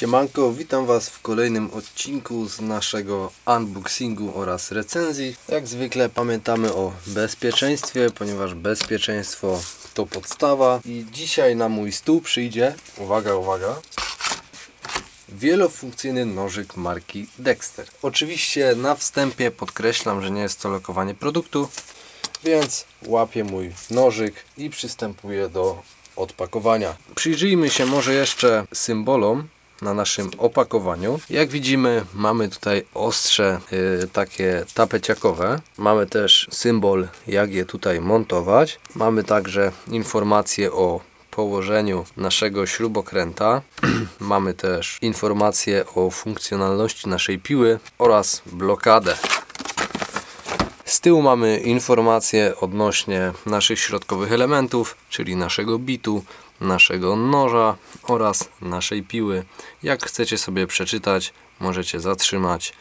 Siemanko, witam Was w kolejnym odcinku z naszego unboxingu oraz recenzji. Jak zwykle pamiętamy o bezpieczeństwie, ponieważ bezpieczeństwo to podstawa. I dzisiaj na mój stół przyjdzie, uwaga, uwaga, wielofunkcyjny nożyk marki Dexter. Oczywiście na wstępie podkreślam, że nie jest to lokowanie produktu, więc łapię mój nożyk i przystępuję do odpakowania. Przyjrzyjmy się może jeszcze symbolom na naszym opakowaniu. Jak widzimy mamy tutaj ostrze yy, takie tapeciakowe. Mamy też symbol jak je tutaj montować. Mamy także informacje o położeniu naszego śrubokręta. mamy też informacje o funkcjonalności naszej piły oraz blokadę. Z tyłu mamy informacje odnośnie naszych środkowych elementów, czyli naszego bitu, naszego noża oraz naszej piły. Jak chcecie sobie przeczytać, możecie zatrzymać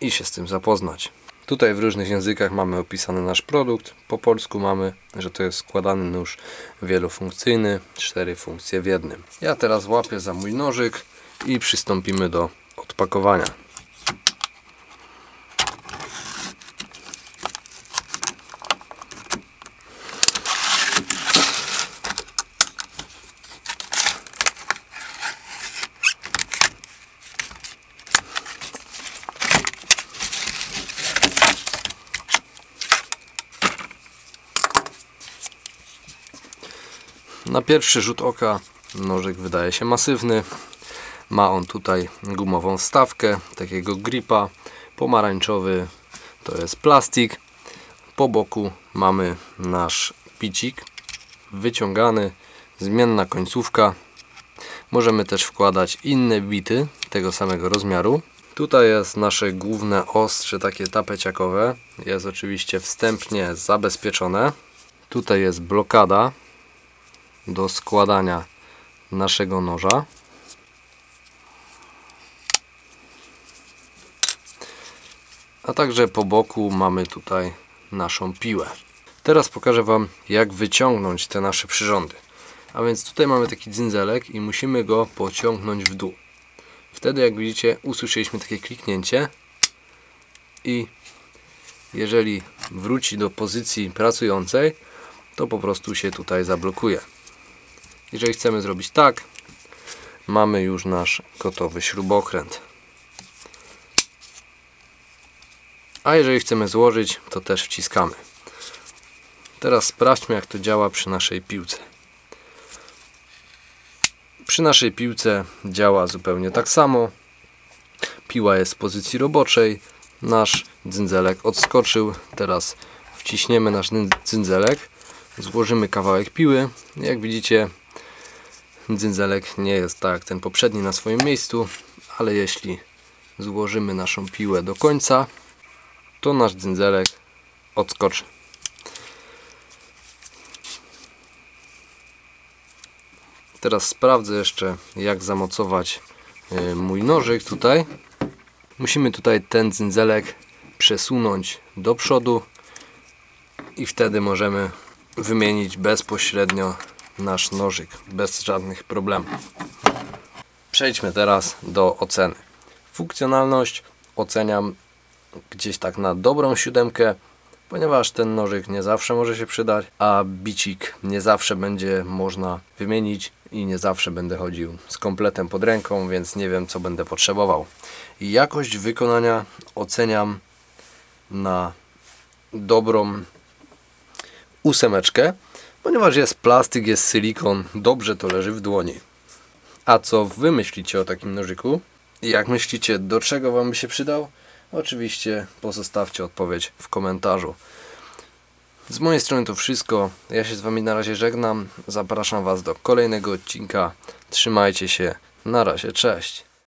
i się z tym zapoznać. Tutaj w różnych językach mamy opisany nasz produkt. Po polsku mamy, że to jest składany nóż wielofunkcyjny, cztery funkcje w jednym. Ja teraz łapię za mój nożyk i przystąpimy do odpakowania. Na pierwszy rzut oka nożyk wydaje się masywny. Ma on tutaj gumową wstawkę, takiego gripa. Pomarańczowy to jest plastik. Po boku mamy nasz picik wyciągany, zmienna końcówka. Możemy też wkładać inne bity tego samego rozmiaru. Tutaj jest nasze główne ostrze, takie tapeciakowe. Jest oczywiście wstępnie zabezpieczone. Tutaj jest blokada do składania naszego noża. A także po boku mamy tutaj naszą piłę. Teraz pokażę Wam jak wyciągnąć te nasze przyrządy. A więc tutaj mamy taki dzynzelek i musimy go pociągnąć w dół. Wtedy jak widzicie usłyszeliśmy takie kliknięcie i jeżeli wróci do pozycji pracującej to po prostu się tutaj zablokuje. Jeżeli chcemy zrobić tak, mamy już nasz gotowy śrubokręt. A jeżeli chcemy złożyć, to też wciskamy. Teraz sprawdźmy, jak to działa przy naszej piłce. Przy naszej piłce działa zupełnie tak samo. Piła jest w pozycji roboczej. Nasz dzynzelek odskoczył. Teraz wciśniemy nasz dzynzelek. Złożymy kawałek piły. Jak widzicie, Dzynzelek nie jest tak ten poprzedni na swoim miejscu, ale jeśli złożymy naszą piłę do końca, to nasz dzynzelek odskoczy. Teraz sprawdzę jeszcze jak zamocować y, mój nożyk tutaj. Musimy tutaj ten dzynzelek przesunąć do przodu i wtedy możemy wymienić bezpośrednio nasz nożyk bez żadnych problemów. Przejdźmy teraz do oceny. Funkcjonalność oceniam gdzieś tak na dobrą siódemkę, ponieważ ten nożyk nie zawsze może się przydać, a bicik nie zawsze będzie można wymienić i nie zawsze będę chodził z kompletem pod ręką, więc nie wiem co będę potrzebował. Jakość wykonania oceniam na dobrą ósemeczkę. Ponieważ jest plastik, jest silikon, dobrze to leży w dłoni. A co wy myślicie o takim nożyku? Jak myślicie, do czego wam by się przydał? Oczywiście pozostawcie odpowiedź w komentarzu. Z mojej strony to wszystko. Ja się z wami na razie żegnam. Zapraszam was do kolejnego odcinka. Trzymajcie się. Na razie, cześć.